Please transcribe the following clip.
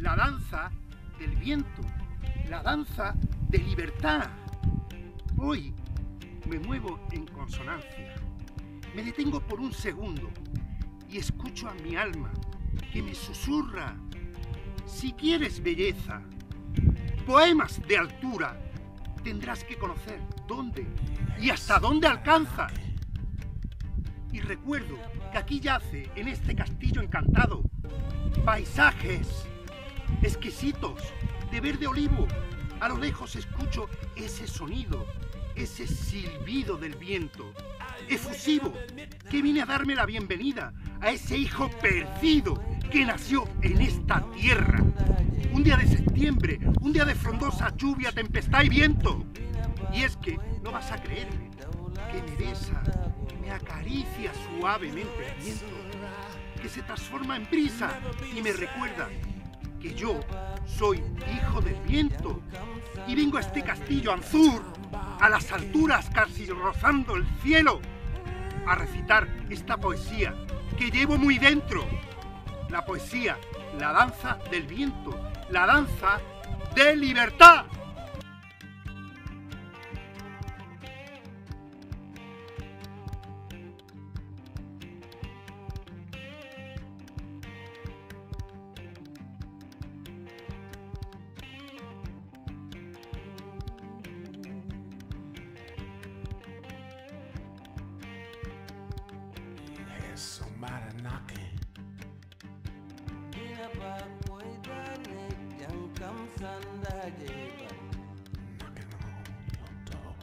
la danza del viento, la danza de libertad. Hoy me muevo en consonancia. Me detengo por un segundo y escucho a mi alma que me susurra. Si quieres belleza, poemas de altura, tendrás que conocer dónde y hasta dónde alcanza. Y recuerdo que aquí yace, en este castillo encantado, paisajes exquisitos de verde olivo. A lo lejos escucho ese sonido, ese silbido del viento, efusivo, que viene a darme la bienvenida a ese hijo perdido que nació en esta tierra. Un día de septiembre, un día de frondosa lluvia, tempestad y viento. Y es que no vas a creerme que me besa, me acaricia suavemente el viento, que se transforma en brisa y me recuerda que yo soy hijo del viento y vengo a este castillo Anzur, a las alturas casi rozando el cielo, a recitar esta poesía que llevo muy dentro. La poesía, la danza del viento, la danza de libertad. Somebody knocking. Knocking on your door.